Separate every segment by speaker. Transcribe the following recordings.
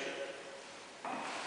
Speaker 1: igreja.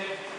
Speaker 2: Okay.